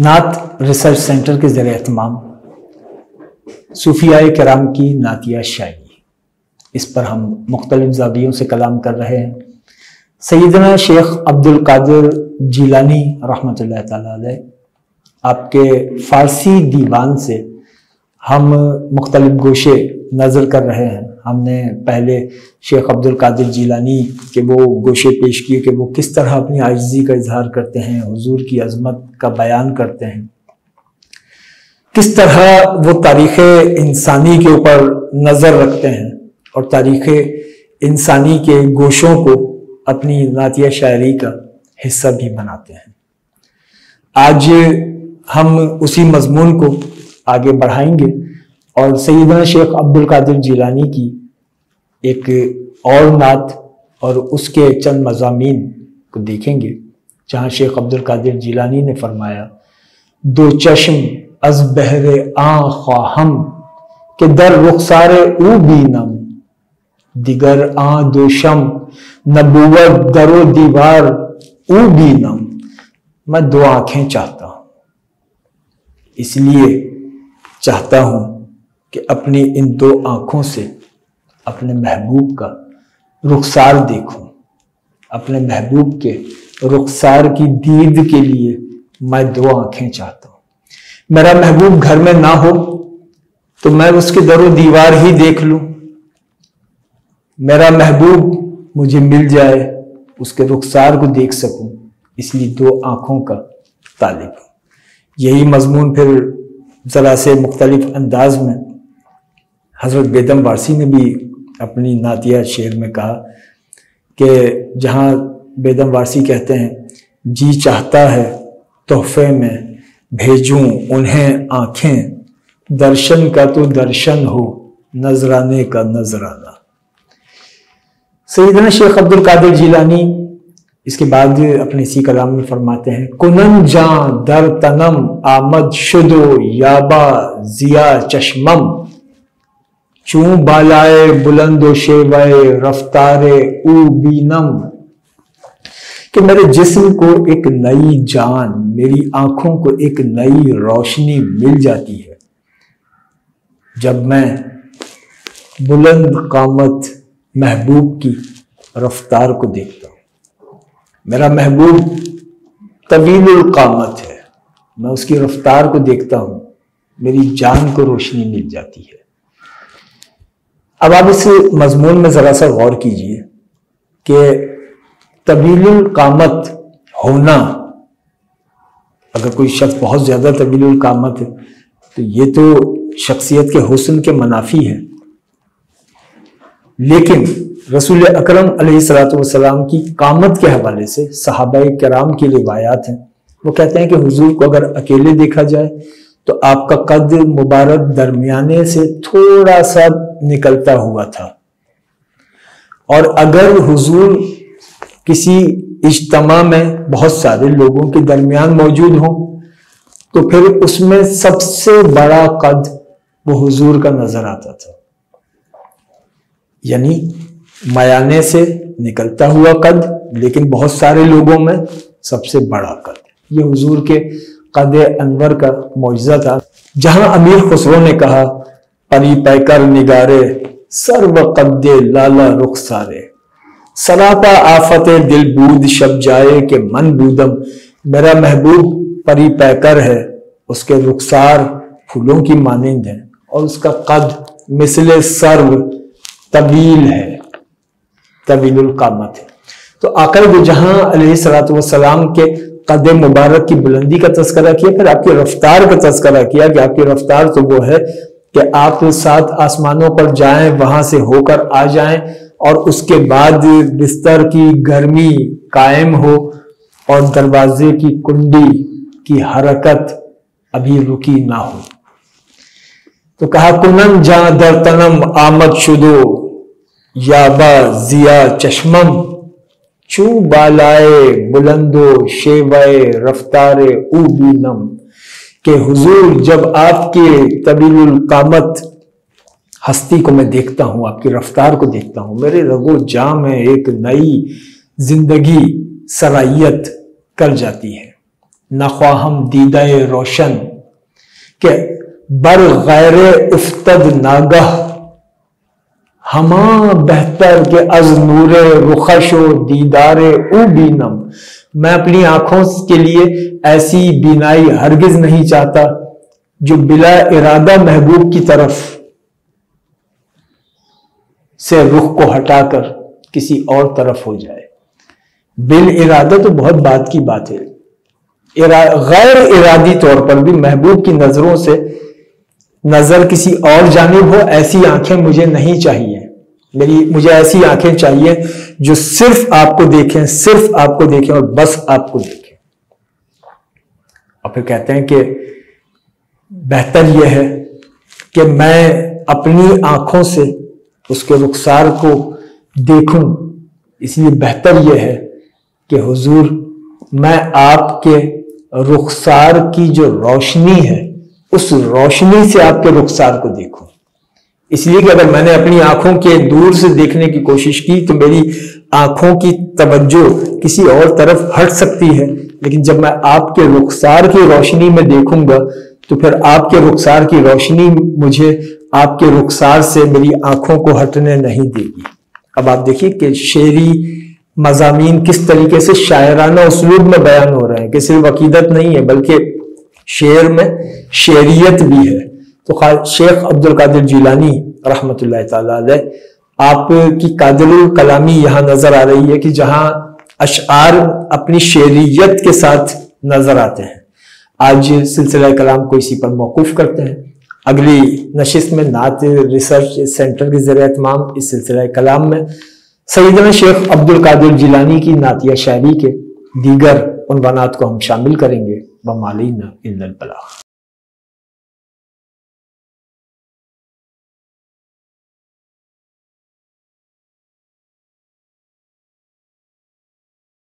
नात research centre के ज़रिए अहतमाम सूफिया कराम की नातिया शायरी। इस पर हम मुख्तलिफ़ जावियों से कलाम कर रहे हैं। सैदना शेख अब्दुल कादिर जीलानी रहमत आपके फ़ारसी दीवान से हम मुख्तलिफ़ गोशे नज़र कर रहे हैं। हमने पहले शेख अब्दुल कादिर जीलानी के वो गोशे पेश किए कि वो किस तरह अपनी आजी का इजहार करते हैं, हुजूर की अजमत का बयान करते हैं। किस तरह वो तारीख़ इंसानी के ऊपर नज़र रखते हैं और तारीख़ इंसानी के गोशों को अपनी नातिया शायरी का हिस्सा भी बनाते हैं। आज हम उसी मजमून को आगे बढ़ाएँगे। और सईदना शेख अब्दुल कादिर जिलानी की एक और नात और उसके चंद मजामी को देखेंगे, जहाँ शेख अब्दुल कादिर जिलानी ने फरमाया, दो चश्म अज बहरे आम के दर रुखसार ऊ बीनम दिगर आ दो शम नबूवत दरो दीवार ऊ बीनम मैं दो आँखें चाहता हूँ। इसलिए चाहता हूँ कि अपनी इन दो आँखों से अपने महबूब का रुखसार देखूँ, अपने महबूब के रुखसार की दीद के लिए मैं दो आँखें चाहता हूँ। मेरा महबूब घर में ना हो तो मैं उसके दरो दीवार ही देख लूँ। मेरा महबूब मुझे मिल जाए, उसके रुखसार को देख सकूँ, इसलिए दो आँखों का तालिब। यही मजमून फिर ज़रा से मुख्तलिफ़ अंदाज में हज़रत बेदम वारसी ने भी अपनी नातिया शेर में कहा कि जहाँ बेदम वारसी कहते हैं, जी चाहता है, तोहफे में भेजूं उन्हें आँखें, दर्शन का तो दर्शन हो, नजराने का नजराना। सईदना शेख अब्दुल कादिर जिलानी इसके बाद अपने इसी कलाम में फरमाते हैं, कुनन जा दर तनम आमद शुदो याबा जिया चश्मम। चू बालाए बुलंदो शेवाए रफ्तारे ऊ कि मेरे जिस्म को एक नई जान, मेरी आँखों को एक नई रोशनी मिल जाती है। जब मैं बुलंद कामत महबूब की रफ्तार को देखता हूँ मेरा महबूब तवील कामत है। मैं उसकी रफ्तार को देखता हूँ। मेरी जान को रोशनी मिल जाती है। अब आप इस मजमून में ज़रा सा गौर कीजिए कि तवील कामत होना, अगर कोई शख्स बहुत ज़्यादा तवील कामत है तो ये तो शख्सियत के हुसन के मुनाफी है। लेकिन रसूल अकरम सलाम की कामत के हवाले से सहाबा कराम की रिवायात हैं। वो कहते हैं कि हुजूर को अगर अकेले देखा जाए तो आपका कद मुबारक दरमियाने से थोड़ा सा निकलता हुआ था। और अगर हुजूर किसी इज्तमा में बहुत सारे लोगों के दरमियान मौजूद हों तो फिर उसमें सबसे बड़ा कद वो हुजूर का नज़र आता था। यानी मयाने से निकलता हुआ कद, लेकिन बहुत सारे लोगों में सबसे बड़ा कद। ये हुजूर के कद अनवर का मुआजा था, जहाँ अमीर खुसरो ने कहा, परी पैकर निगारे, सर्व कद्दे लाला रुख सारे। सरापा आफत दिल बूद शब जाए के मन बूदम। मेरा महबूब परी पैकर है, उसके रुखसार फूलों की मानिंद है, और उसका कद मिसले सर्व तबील है। तवील कामत है। तो आकर जहाँ सलाम के कद मुबारक की बुलंदी का तस्करा किया, फिर आपकी रफ्तार का तस्करा किया कि आपकी रफ्तार तो वो है कि आप सात आसमानों पर जाएँ, वहाँ से होकर आ जाएँ और उसके बाद बिस्तर की गर्मी कायम हो और दरवाजे की कुंडी की हरकत अभी रुकी ना हो। तो कहा, कुनन जा दर तनम आमद शुदो। याबा जिया चश्मम, चू बालाए बुलंदो शेवाए रफ्तारे ऊ बीनम कि हुजूर, जब आपके तबील कामत हस्ती को मैं देखता हूँ, आपकी रफ्तार को देखता हूँ, मेरे रगो जाम है, एक नई ज़िंदगी सराइत कर जाती है। नख्वाहम दीदा रोशन, के बर गैर उफ्तद नागह हमा बेहतर के अज नूर रुखशो दीदारे उ बीनम मैं अपनी आँखों के लिए ऐसी बीनाई हरगिज नहीं चाहता जो बिला इरादा महबूब की तरफ़ से रुख को हटाकर किसी और तरफ़ हो जाए। बिल इरादा तो बहुत बात की बात है। इरा, गैर इरादी तौर पर भी महबूब की नज़रों से नज़र किसी और जानब हो ऐसी आँखें मुझे नहीं चाहिए। मेरी मुझे ऐसी आँखें चाहिए जो सिर्फ़ आपको देखें, सिर्फ़ आपको देखें और बस आपको देखें। और फिर कहते हैं कि बेहतर यह है कि मैं अपनी आँखों से उसके रुखसार को देखूँ। इसलिए बेहतर यह है कि हुजूर, मैं आपके रुखसार की जो रोशनी है, उस रोशनी से आपके रुखसार को देखूँ। इसलिए कि अगर मैंने अपनी आँखों के दूर से देखने की कोशिश की तो मेरी आँखों की तवज्जो किसी और तरफ़ हट सकती है। लेकिन जब मैं आपके रुखसार की रोशनी में देखूँगा तो फिर आपके रुखसार की रोशनी मुझे आपके रुखसार से मेरी आँखों को हटने नहीं देगी। अब आप देखिए कि शेरी मजामी किस तरीके से शायराना उसलूब में बयान हो रहे हैं, कि सिर्फ़ अकीदत नहीं है, बल्कि शेर में शेरियत भी है। तो शेख अब्दुल कादिर जीलानी रहमत आपकी कादिल कलामी यहाँ नज़र आ रही है कि जहाँ अशार अपनी शेरियत के साथ नज़र आते हैं। आज सिलसिला कलाम को इसी पर मौकूफ करते हैं। अगली नशिस्त में नात रिसर्च सेंटर के ज़रिए तमाम इस सिलसिला कलाम में सईदना शेख अब्दुल कादिर जिलानी की नातिया शायरी के दीगर उनवानात को हम शामिल करेंगे। बमालीना इल्लल बलाग।